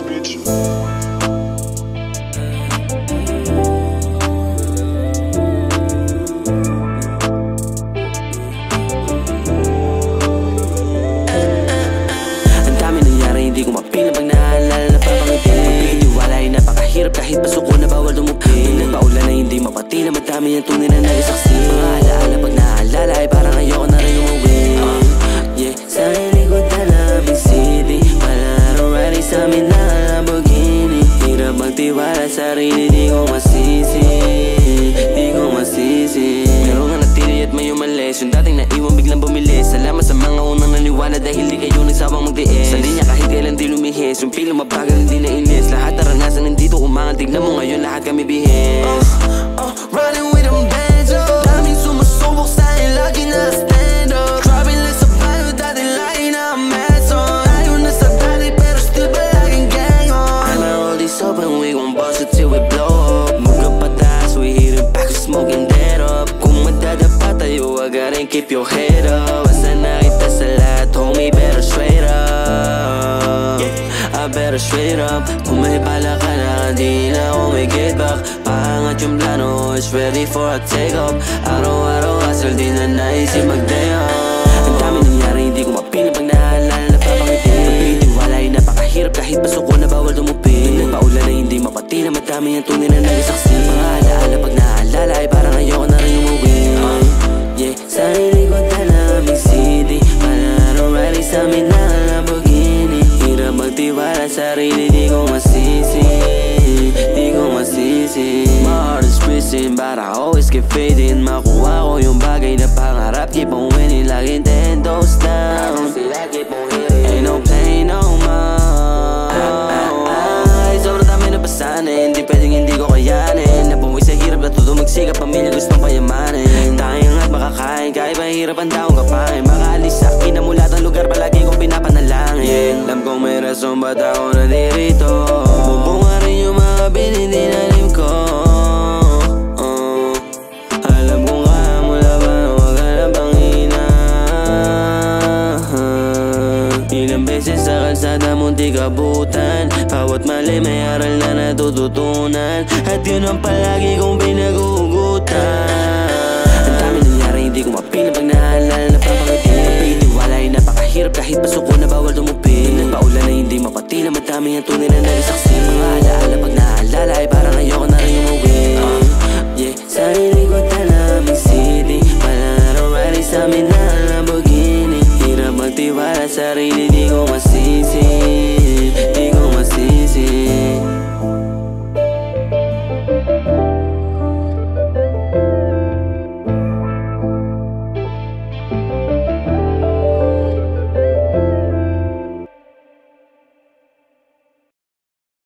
bitch. Ang Pagpitiwala ay napakahirap kahit pasuko na bawal dumupi nagpaulan na hindi mapati na madami ang tunay na nagasaksi Mga Magtiwala sa sarili, di ko masisi Di ko masisi. Pero nga natili at may umalis Yung dating naiwan biglang bumili. Salamat sa mga unang naniwala Dahil di kayo nagsawang magdiis. Sa linya kahit kailan di lumihis Yung pilo mabagal hindi na inis Lahat naranasan nandito umangal Tignan mo ngayon lahat kami bihis. Uh, uh, Running with your head up. Basta nakita sa lahat, homie, better straight up. I better straight up. Kung may bala ka na, di na ako may get back. Paangat yung plano, it's ready for a take off Araw-araw hustle, di na naisip mag-day Ang dami nangyari, hindi ko mapiling pag naalala Napapangiti Pagpitiwala ay napakahirap kahit pasuko na bawal dumupi Nung nagpaulan na hindi mapati na madami ang tunay na nagasaksi magtiwala sa sarili, di ko masisi Di ko masisi. My heart is racing but I always get fading. Makuha ko yung bagay na pangarap Keep on winning, laging ten toes down. Ain't no kalsada muntik abutan Bawat mali may aral na natututunan. At yun ang palagi kong pinagugutan Ang dami nangyari hindi ko mapiling pag naalala. Napapangiti Pagpitiwala ay napakahirap kahit pasuko na bawal dumupi Nung nagpaulan na hindi mapati na madami ang tunay na nagasaksi Mga alaala pag naalala ay parang ayoko na rin umuwi. Uh, Yeah, sa likod na naming city. Palaro riding sa amin na Lamborghini. Hirap magtiwala sa sarili